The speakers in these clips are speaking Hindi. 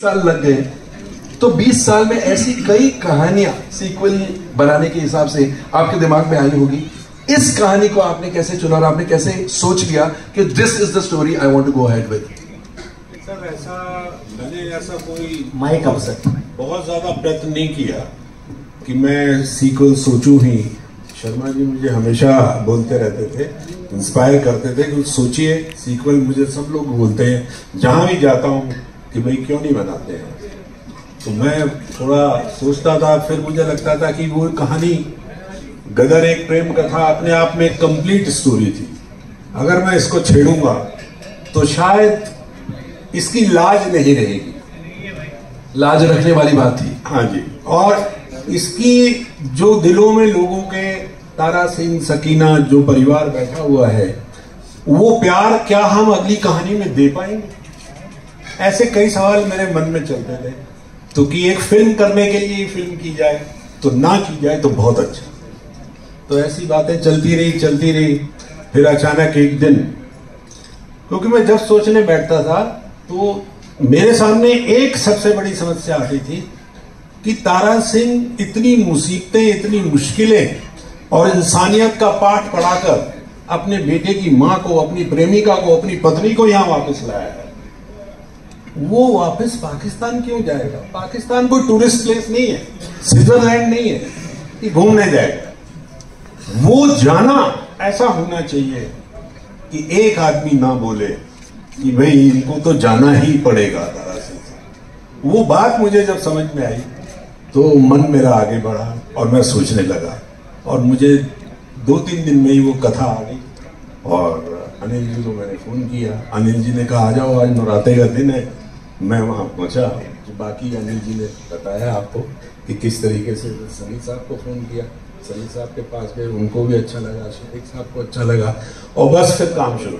साल लग गए। तो 20 साल में ऐसी कई कहानियाँ सीक्वल बनाने के हिसाब से आपके दिमाग में आई होगी। इस कहानी को आपने कैसे चुना और आपने कैसे सोच लिया कि this is the story I want to go ahead with sir ऐसा मैंने ऐसा कोई माइक अवसर बहुत ज़्यादा प्रयत्न नहीं किया कि मैं सीक्वल सोचूं ही। शर्मा जी मुझे हमेशा बोलते रहते थे इंस्पायर करते थे कि सोचिए सीक्वल मुझे सब लोग बोलते हैं। जहाँ भी जाता हूँ कि भाई क्यों नहीं बनाते हैं? तो मैं थोड़ा सोचता था फिर मुझे लगता था कि वो कहानी गदर एक प्रेम कथा अपने आप में एक कंप्लीट स्टोरी थी। अगर मैं इसको छेड़ूँगा तो शायद इसकी लाज नहीं रहेगी। लाज रखने वाली बात थी। हाँ जी। और इसकी जो दिलों में लोगों के तारा सिंह सकीना जो परिवार बैठा हुआ है वो प्यार क्या हम अगली कहानी में दे पाएँगे? ऐसे कई सवाल मेरे मन में चलते थे। तो कि एक फ़िल्म करने के लिए फ़िल्म की जाए तो ना की जाए तो बहुत अच्छा। तो ऐसी बातें चलती रही चलती रही। फिर अचानक एक दिन, क्योंकि मैं जब सोचने बैठता था तो मेरे सामने एक सबसे बड़ी समस्या आती थी कि तारा सिंह इतनी मुसीबतें, इतनी मुश्किलें और इंसानियत का पाठ पढ़ाकर अपने बेटे की माँ को, अपनी प्रेमिका को, अपनी पत्नी को यहाँ वापस लाया है। वो वापस पाकिस्तान क्यों जाएगा? पाकिस्तान कोई टूरिस्ट प्लेस नहीं है स्विट्जरलैंड नहीं है, कि घूमने जाएगा वो जाना ऐसा होना चाहिए कि एक आदमी ना बोले कि भाई, इनको तो जाना ही पड़ेगा। दरअसल वो बात मुझे जब समझ में आई तो मन मेरा आगे बढ़ा और मैं सोचने लगा। और मुझे दो तीन दिन में ही वो कथा आ गई और अनिल जी को मैंने फ़ोन किया। अनिल जी ने कहा, आ जाओ, आज नवरात्रे का दिन है। मैं वहाँ पहुँचा। बाकी अनिल जी ने बताया आपको कि किस तरीके से सनी साहब को फ़ोन किया। सनी साहब के पास गए, उनको भी अच्छा लगा शरीक साहब को अच्छा लगा और बस फिर काम शुरू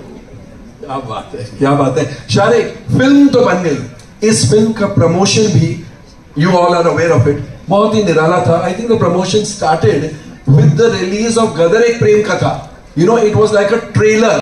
क्या बात है, क्या बात है। शारिक, फ़िल्म तो बन गई। इस फ़िल्म का प्रमोशन भी you all are aware of it बहुत ही निराला था। I think the promotion started with the release of Gadar Ek Prem Katha you know it was like a trailer